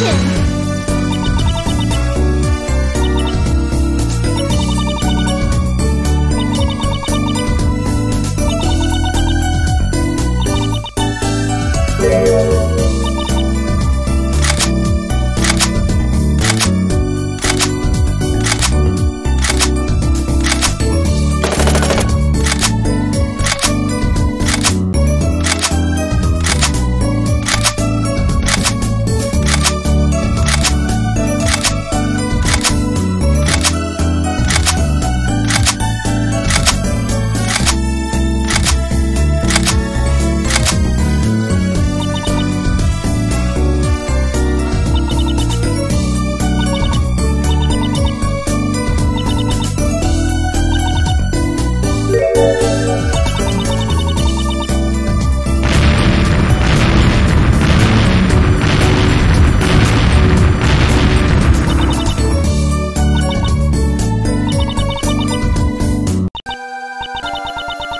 骗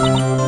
you